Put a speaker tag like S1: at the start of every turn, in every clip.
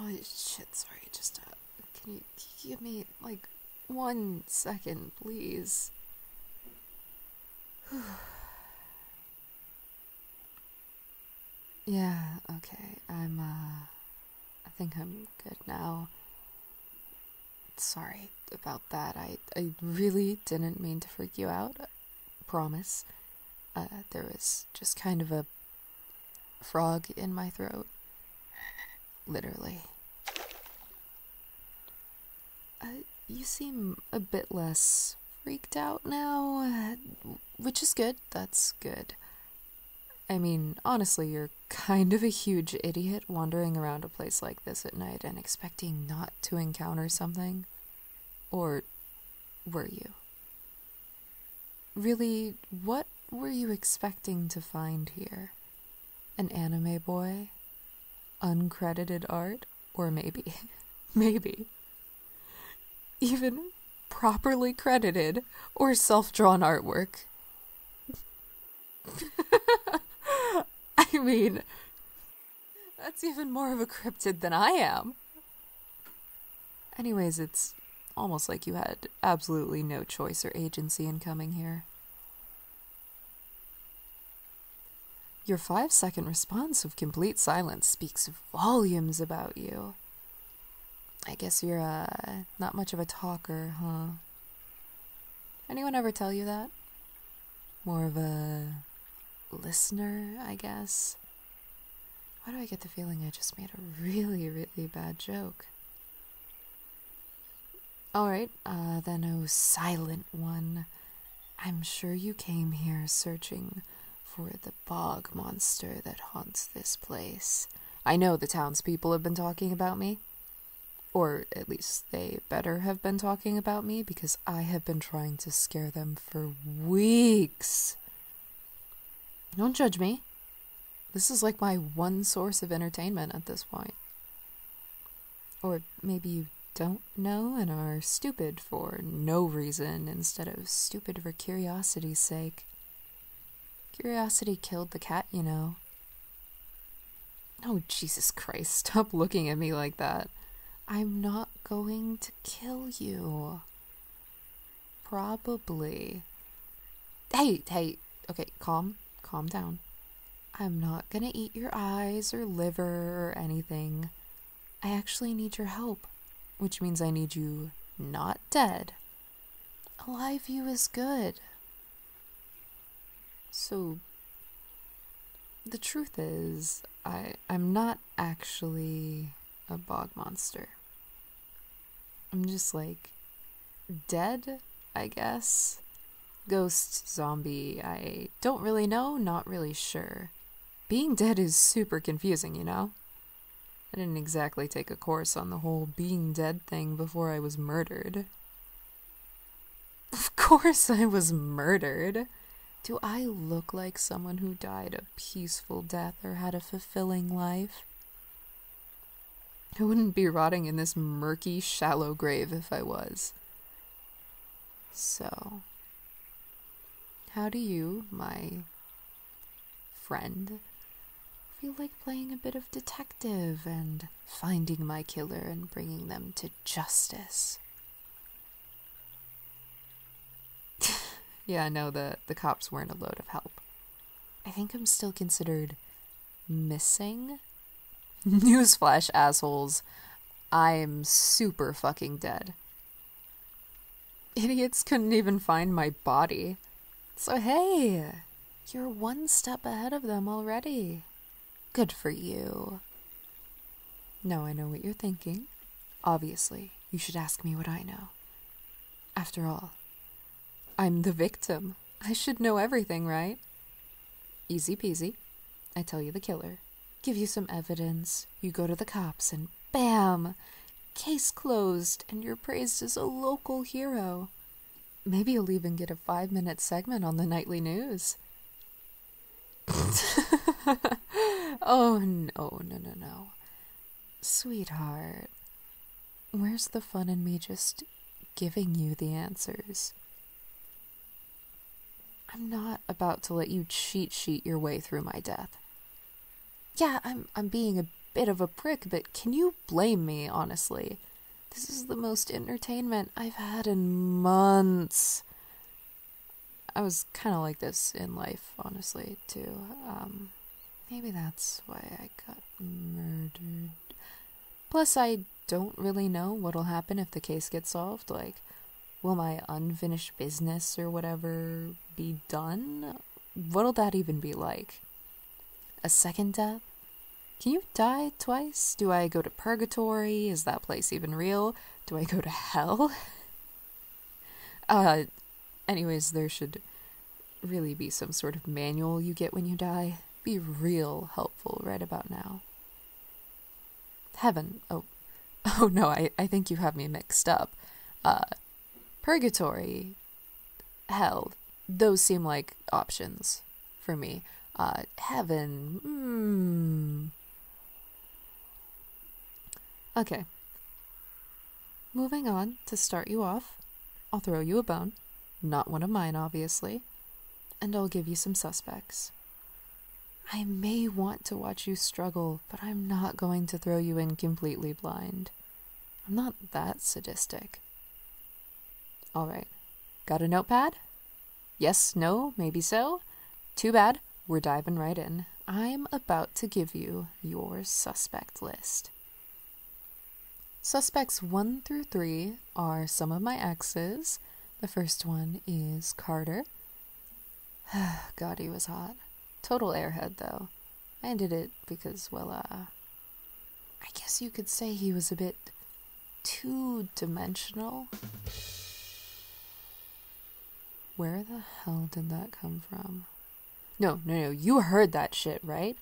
S1: Oh shit, sorry, just uh, can you, can you give me like one second, please? yeah, okay, I'm, uh, I think I'm good now. Sorry about that. I, I really didn't mean to freak you out. Promise. Uh, there was just kind of a frog in my throat. Literally. Uh, you seem a bit less freaked out now, uh, which is good. That's good. I mean, honestly, you're kind of a huge idiot wandering around a place like this at night and expecting not to encounter something. Or were you? Really, what were you expecting to find here? An anime boy? Uncredited art? Or maybe, maybe, even properly credited or self drawn artwork? I mean, that's even more of a cryptid than I am. Anyways, it's almost like you had absolutely no choice or agency in coming here. Your five second response of complete silence speaks volumes about you. I guess you're, uh, not much of a talker, huh? Anyone ever tell you that? More of a listener, I guess? Why do I get the feeling I just made a really, really bad joke? Alright, uh, then, oh, silent one. I'm sure you came here searching for the bog monster that haunts this place. I know the townspeople have been talking about me. Or at least they better have been talking about me because I have been trying to scare them for weeks. Don't judge me. This is like my one source of entertainment at this point. Or maybe you don't know and are stupid for no reason instead of stupid for curiosity's sake. Curiosity killed the cat, you know. Oh, Jesus Christ, stop looking at me like that. I'm not going to kill you. Probably. Hey, hey, okay, calm, calm down. I'm not gonna eat your eyes or liver or anything. I actually need your help which means I need you not dead. Alive you is good. So the truth is, I I'm not actually a bog monster. I'm just like dead, I guess. Ghost, zombie, I don't really know, not really sure. Being dead is super confusing, you know? I didn't exactly take a course on the whole being dead thing before I was murdered. Of course I was murdered. Do I look like someone who died a peaceful death or had a fulfilling life? I wouldn't be rotting in this murky, shallow grave if I was. So, how do you, my friend, feel like playing a bit of detective and finding my killer and bringing them to justice. Yeah, no, the, the cops weren't a load of help. I think I'm still considered missing. Newsflash, assholes. I'm super fucking dead. Idiots couldn't even find my body. So, hey, you're one step ahead of them already. Good for you. No, I know what you're thinking. Obviously, you should ask me what I know. After all, I'm the victim. I should know everything, right? Easy peasy. I tell you the killer, give you some evidence, you go to the cops, and bam! Case closed, and you're praised as a local hero. Maybe you'll even get a five minute segment on the nightly news. oh, no, no, no, no. Sweetheart, where's the fun in me just giving you the answers? I'm not about to let you cheat sheet your way through my death. Yeah, I'm I'm being a bit of a prick, but can you blame me, honestly? This is the most entertainment I've had in months. I was kind of like this in life, honestly, too. Um, maybe that's why I got murdered. Plus, I don't really know what'll happen if the case gets solved. Like, will my unfinished business or whatever be done? What'll that even be like? A second death? Can you die twice? Do I go to purgatory? Is that place even real? Do I go to hell? uh, anyways, there should really be some sort of manual you get when you die. Be real helpful right about now. Heaven. Oh, oh no, I, I think you have me mixed up. Uh, purgatory, hell, those seem like options for me. Uh, heaven, hmm. Okay. Moving on to start you off, I'll throw you a bone. Not one of mine, obviously. And I'll give you some suspects. I may want to watch you struggle, but I'm not going to throw you in completely blind. I'm not that sadistic. Alright. Got a notepad? Yes, no, maybe so? Too bad. We're diving right in. I'm about to give you your suspect list. Suspects 1 through 3 are some of my exes. The first one is Carter. God, he was hot. Total airhead, though. I ended it because, well, uh, I guess you could say he was a bit two dimensional. Where the hell did that come from? No, no, no, you heard that shit, right?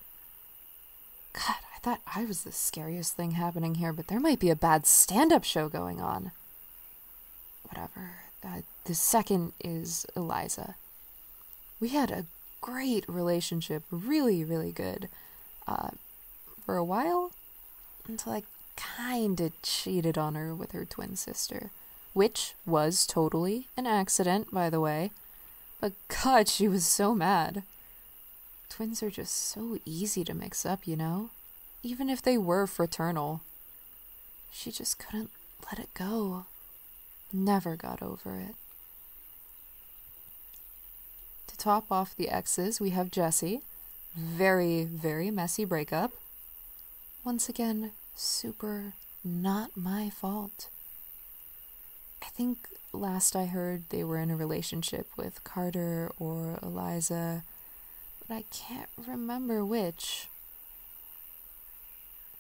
S1: God, I thought I was the scariest thing happening here, but there might be a bad stand up show going on. Whatever. Uh, the second is Eliza. We had a great relationship, really, really good, uh, for a while, until I kinda cheated on her with her twin sister. Which was totally an accident, by the way. But God, she was so mad. Twins are just so easy to mix up, you know? Even if they were fraternal. She just couldn't let it go. Never got over it. To top off the exes, we have Jesse. Very, very messy breakup. Once again, super not my fault. I think last I heard they were in a relationship with Carter or Eliza, but I can't remember which.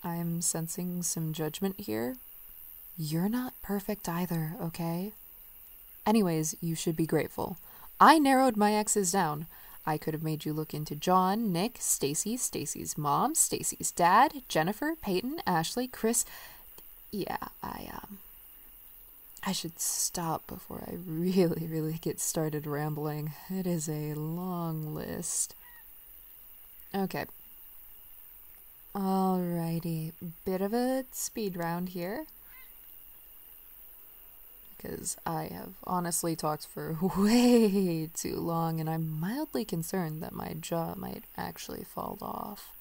S1: I'm sensing some judgment here. You're not perfect either, okay? Anyways, you should be grateful. I narrowed my exes down. I could have made you look into John, Nick, Stacy, Stacy's mom, Stacy's dad, Jennifer, Peyton, Ashley, Chris. Yeah, I um I should stop before I really, really get started rambling. It is a long list. Okay, Alrighty, bit of a speed round here. Because I have honestly talked for way too long and I'm mildly concerned that my jaw might actually fall off.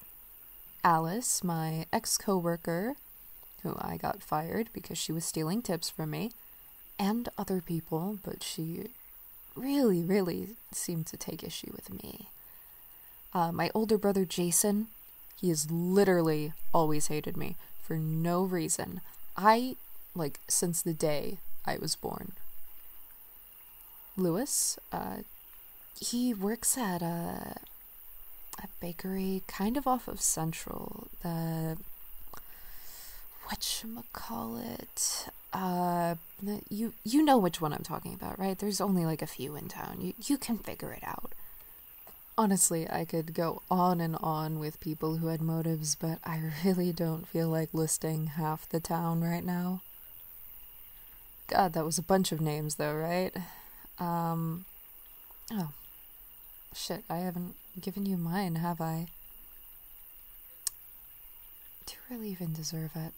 S1: Alice, my ex coworker, who I got fired because she was stealing tips from me, and other people, but she really, really seemed to take issue with me. Uh, my older brother Jason, he has literally always hated me for no reason. I, like, since the day I was born. Lewis, uh, he works at a, a bakery kind of off of Central. The, whatchamacallit, uh, you, you know which one I'm talking about, right? There's only like a few in town. You, you can figure it out. Honestly, I could go on and on with people who had motives, but I really don't feel like listing half the town right now. God, that was a bunch of names, though, right? Um. Oh. Shit, I haven't given you mine, have I? Do you really even deserve it?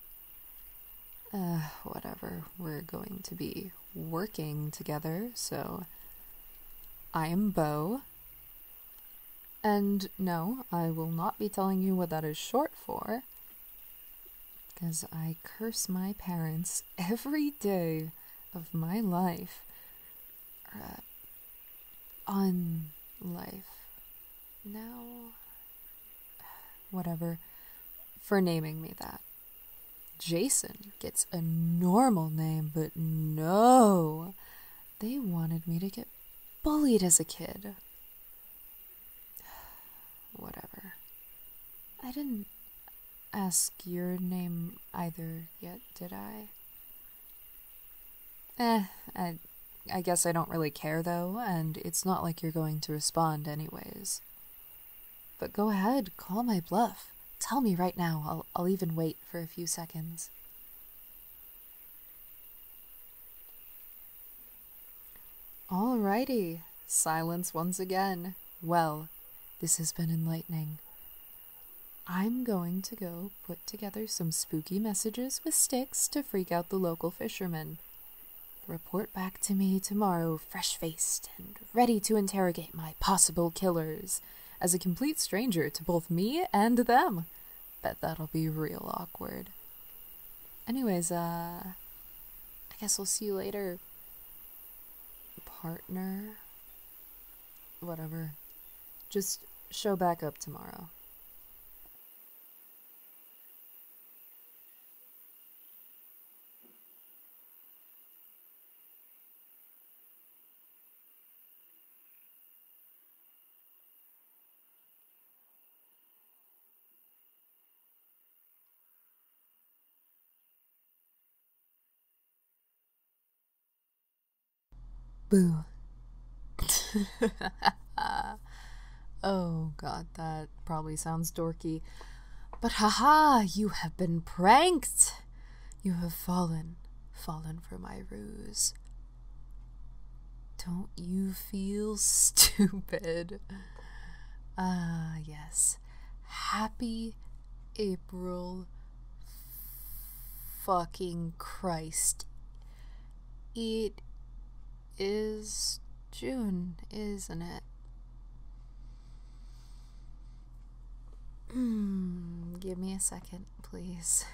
S1: Uh, whatever. We're going to be working together, so. I am Bo. And no, I will not be telling you what that is short for. because I curse my parents every day of my life. Uh, on life. Now, whatever, for naming me that. Jason gets a normal name, but no, they wanted me to get bullied as a kid. Whatever. I didn't ask your name either yet, did I? Eh, I, I guess I don't really care though, and it's not like you're going to respond anyways. But go ahead, call my bluff. Tell me right now. I'll, I'll even wait for a few seconds. Alrighty. Silence once again. Well, this has been enlightening. I'm going to go put together some spooky messages with sticks to freak out the local fishermen. Report back to me tomorrow, fresh faced and ready to interrogate my possible killers as a complete stranger to both me and them. Bet that'll be real awkward. Anyways, uh, I guess we'll see you later. Partner? Whatever. Just show back up tomorrow. Boo. oh god, that probably sounds dorky. But haha, you have been pranked! You have fallen, fallen for my ruse. Don't you feel stupid? Ah, yes. Happy April fucking Christ. It is June, isn't it? Hmm, give me a second, please.